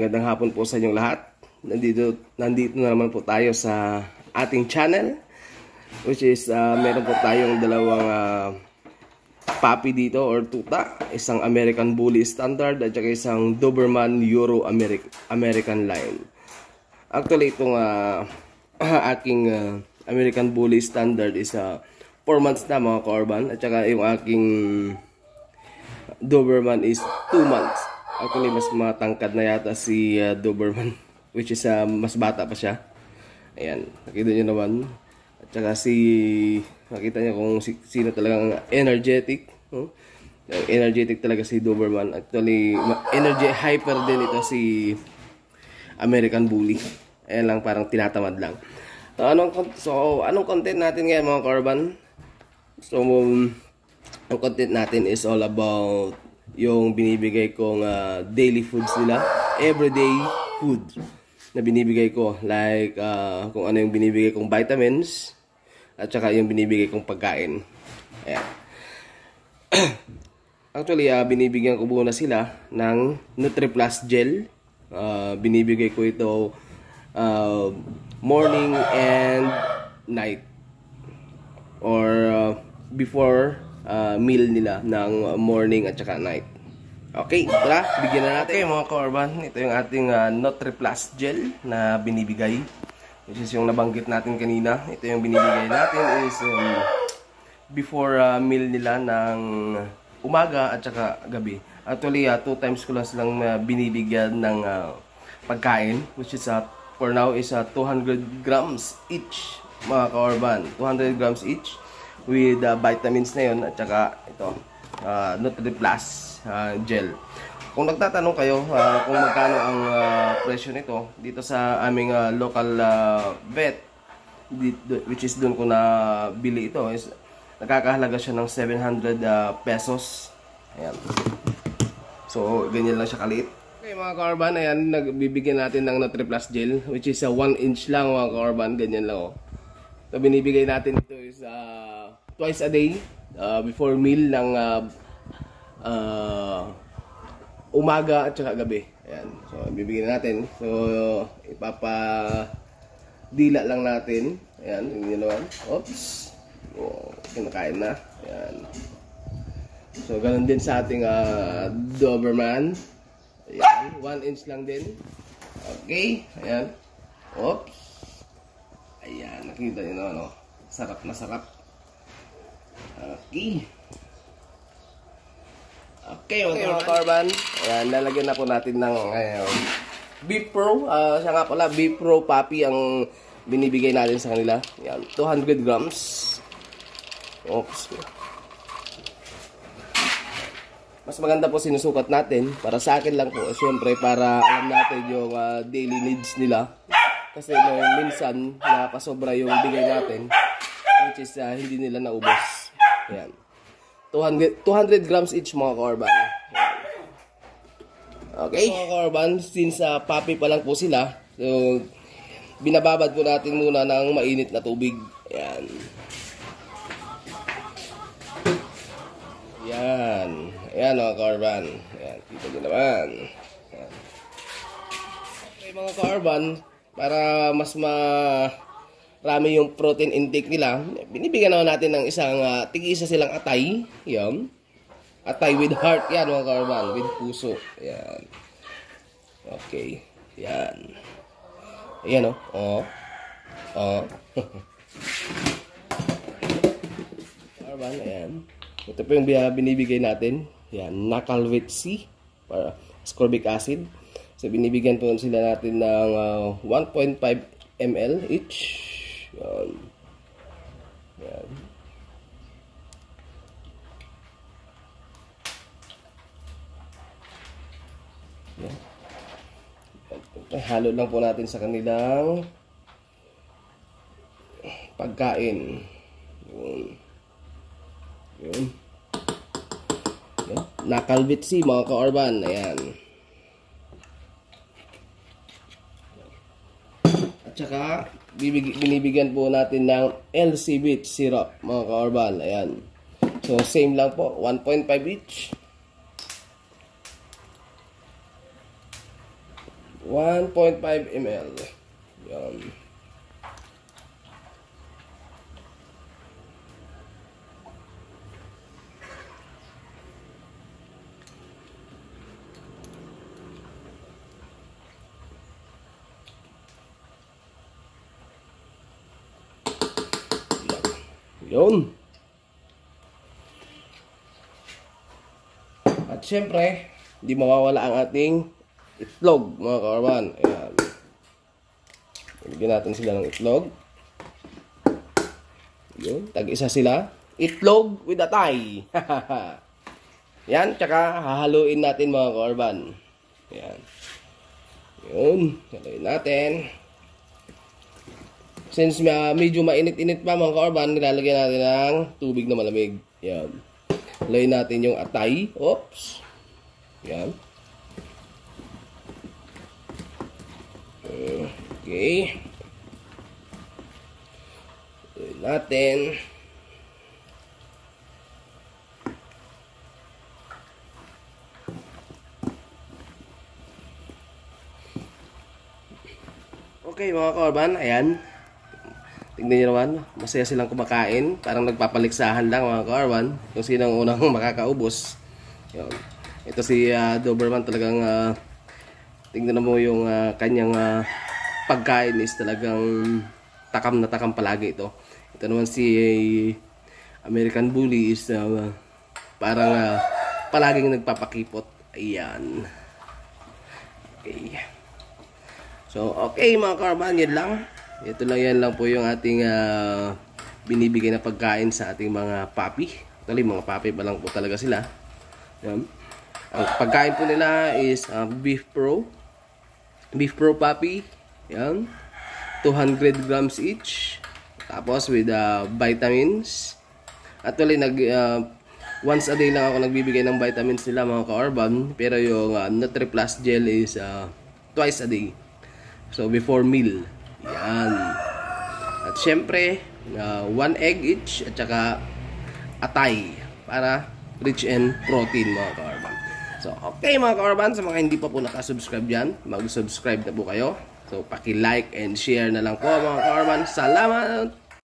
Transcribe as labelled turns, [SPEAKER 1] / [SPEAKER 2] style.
[SPEAKER 1] magandang hapon po sa inyong lahat. Nandito, nandito na naman po tayo sa ating channel. Which is, uh, meron po tayong dalawang uh, puppy dito or tuta. Isang American Bully Standard at saka isang Doberman Euro Americ American Line. Actually, itong uh, aking uh, American Bully Standard is uh, 4 months na mga korban. At saka yung aking Doberman is 2 months. Actually, mas matangkad na yata si uh, Doberman. Which is, uh, mas bata pa siya. Ayan, nakita nyo naman. At saka si, nakita nyo kung si, sino talagang energetic. No? Energetic talaga si Doberman. Actually, energy hyper din ito si American Bully. Ayan lang, parang tinatamad lang. So, anong, so, anong content natin ngayon mga Corban? So, um, ang content natin is all about yung binibigay kong uh, daily foods nila. Everyday food na binibigay ko. Like, uh, kung ano yung binibigay kong vitamins at saka yung binibigay kong pagkain. Ayan. Actually, uh, binibigyan ko muna sila ng NutriPlus Gel. Uh, binibigay ko ito uh, morning and night. Or uh, before uh, meal nila ng morning at saka night. Okay, tara, bigyan na natin. Okay mga korban, ito yung ating uh, Nutriplus Gel na binibigay. Which is yung nabanggit natin kanina. Ito yung binibigay natin is um, before uh, meal nila ng umaga at saka gabi. Actually, uh, two times ko lang silang uh, binibigyan ng uh, pagkain. Which is, uh, for now, is uh, 200 grams each mga kaorban. 200 grams each with uh, vitamins na yun at saka ito uh, NutriPlus uh, gel. Kung nagtatanong kayo uh, kung magkano ang uh, presyo nito dito sa aming uh, local uh, vet which is doon ko na bili ito is nakakahalaga siya ng 700 uh, pesos. Ayan. So ganyan lang siya kaliit. Okay mga kaorban, ayan, nagbibigyan natin ng NutriPlus gel which is a uh, 1 inch lang mga kaorban, ganyan lang oh. So binibigay natin ito is uh, twice a day uh, before meal ng uh, uh, umaga at saka gabi. Ayan. So, bibigyan natin. So, ipapa dila lang natin. Ayan, hindi naman. Oops. Oh, kinakain na. Ayan. So, ganun din sa ating uh, Doberman. Ayan, 1 inch lang din. Okay, ayan. Oops. Nakita nyo na, no? Sarap na sarap. Okay. Okay, okay mga Corban. Ayan, lalagyan na po natin ng uh, Beef Pro. Uh, siya nga pala, Beef Pro Puppy ang binibigay natin sa kanila. Ayan, 200 grams. Oops. Mas maganda po sinusukat natin. Para sa akin lang po. Siyempre, para alam natin yung uh, daily needs nila. Kasi no, minsan, nakasobra yung bigay natin. Which is, uh, hindi nila naubos. Ayan. 200, 200 grams each mga korban. Okay, mga korban, since uh, puppy pa lang po sila, so, binababad po natin muna ng mainit na tubig. Ayan. Ayan. Ayan mga korban. Ayan, kita nyo naman. Ayan. Okay mga korban, para mas ma rami yung protein intake nila, binibigyan naman natin ng isang uh, tig-isa silang atay. Yan. Atay with heart. Yan mga karban. With puso. Yan. Okay. Yan. Ayan o. Oh. Oh. oh. karban. Ayan. Ito po yung binibigay natin. Yan. Nakal with C. Para ascorbic acid. So, binibigyan po sila natin ng uh, 1.5 ml each. Yan. Yan. Yan. Halo lang po natin sa kanilang pagkain. Yun. Yun. Yan. Nakalbit si mga ka-orban. Ayan. At saka, bibig, binibigyan po natin ng LC Beach syrup, mga ka-orbal. Ayan. So, same lang po. 1.5 each. 1.5 ml. Yan. Yun. At syempre, hindi mawawala ang ating itlog, mga kawarban. Ayan. Bigyan natin sila ng itlog. Yun, tag-isa sila. Itlog with a tie. Yan, tsaka hahaluin natin mga kawarban. Yan. Yun, haluin natin. Since uh, medyo mainit-init pa mga kaorban, nilalagyan natin ng tubig na malamig. Yan. Haluin natin yung atay. Oops. Yan. Okay. Haluin natin. Okay mga kaorban, ayan. Tingnan nyo naman, masaya silang kumakain. Parang nagpapaliksahan lang mga kaarwan. Kung sino ang unang makakaubos. Yun. Ito si uh, Doberman talagang uh, tingnan mo yung uh, kanyang uh, pagkain is talagang takam na takam palagi ito. Ito naman si uh, American Bully is uh, parang uh, palaging nagpapakipot. Ayan. Okay. So, okay mga kaarwan, yan lang. Ito lang yan lang po yung ating uh, binibigay na pagkain sa ating mga papi. Actually, mga papi pa lang po talaga sila. Yan. Ang pagkain po nila is uh, Beef Pro. Beef Pro Papi. Yan. 200 grams each. Tapos with uh, vitamins. Actually, nag, uh, once a day lang ako nagbibigay ng vitamins nila mga ka-urban. Pero yung uh, Nutri-Plus Gel is uh, twice a day. So, before meal. Yan. At syempre, uh, one egg each at saka atay para rich in protein mga kaorban. So, okay mga kaorban, sa mga hindi pa po nakasubscribe dyan, mag-subscribe na po kayo. So, paki-like and share na lang po mga kaorban. Salamat!